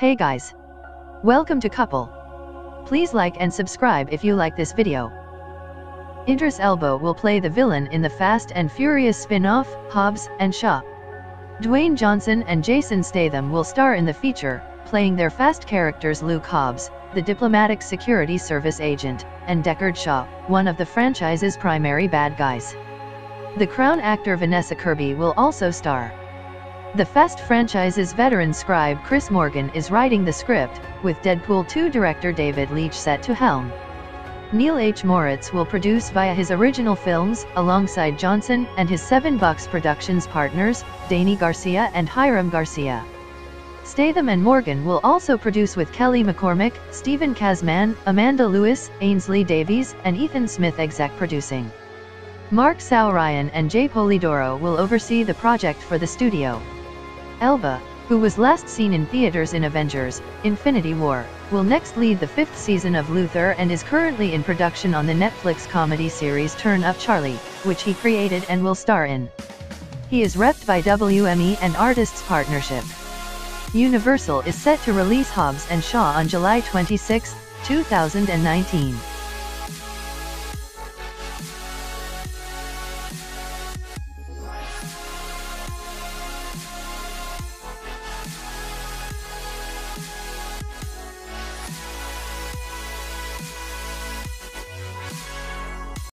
Hey guys. Welcome to Cupple. Please like and subscribe if you like this video. Idris Elba will play the villain in the Fast and Furious spin-off, Hobbs and Shaw. Dwayne Johnson and Jason Statham will star in the feature, playing their fast characters Luke Hobbs, the diplomatic security service agent, and Deckard Shaw, one of the franchise's primary bad guys. The Crown actor Vanessa Kirby will also star. The Fast franchise's veteran scribe Chris Morgan is writing the script, with Deadpool 2 director David Leitch set to helm. Neal H. Moritz will produce via his original films, alongside Johnson and his Seven Bucks Productions partners, Dany Garcia and Hiram Garcia. Statham and Morgan will also produce with Kelly McCormick, Steven Chasman, Amanda Lewis, Ainsley Davies, and Ethan Smith exec producing. Mark Sourian and Jay Polidoro will oversee the project for the studio. Elba, who was last seen in theaters in Avengers, Infinity War, will next lead the fifth season of Luther and is currently in production on the Netflix comedy series Turn Up Charlie, which he created and will star in. He is repped by WME and Artists Partnership. Universal is set to release Hobbs and Shaw on July 26, 2019.